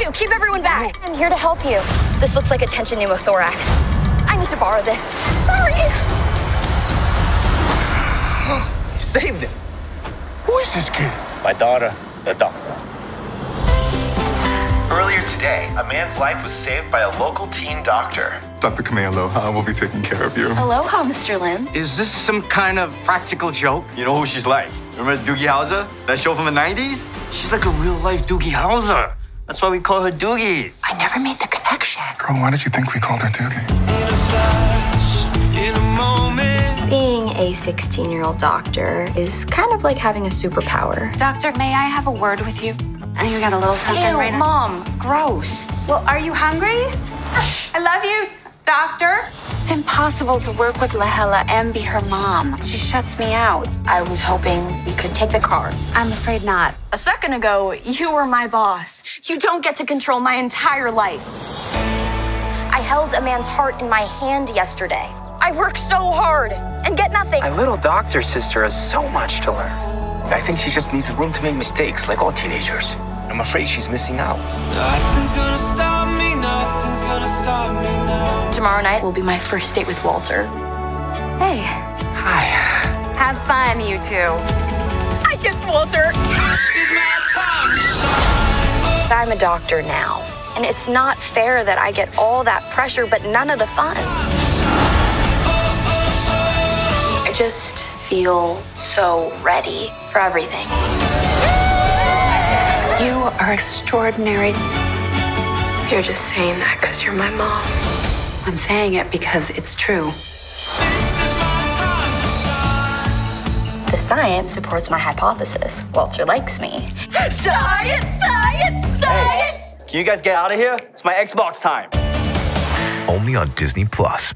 you. Keep everyone back. I'm here to help you. This looks like a tension pneumothorax. I need to borrow this. Sorry. You saved him. Who is this kid? My daughter, the doctor. Earlier today, a man's life was saved by a local teen doctor. Dr. Kamealoha will be taking care of you. Aloha, Mr. Lim. Is this some kind of practical joke? You know who she's like? Remember Doogie Howser? That show from the 90s? She's like a real life Doogie Howser. That's why we call her Doogie. I never made the connection. Girl, why did you think we called her Doogie? Being a 16 year old doctor is kind of like having a superpower. Doctor, may I have a word with you? I know you got a little something Ew, right Mom, gross. Well, are you hungry? I love you, doctor. It's impossible to work with Lahela and be her mom. She shuts me out. I was hoping we could take the car. I'm afraid not. A second ago, you were my boss. You don't get to control my entire life. I held a man's heart in my hand yesterday. I work so hard and get nothing. My little doctor sister has so much to learn. I think she just needs room to make mistakes like all teenagers. I'm afraid she's missing out. Nothing's gonna stop me, nothing's gonna stop me now. Tomorrow night will be my first date with Walter. Hey, Hi. have fun, you two. I kissed Walter. This is my time shine. I'm a doctor now, and it's not fair that I get all that pressure but none of the fun. I just feel so ready for everything. You are extraordinary. You're just saying that because you're my mom. I'm saying it because it's true. Science supports my hypothesis. Walter likes me. Science, science, science! Can you guys get out of here? It's my Xbox time. Only on Disney Plus.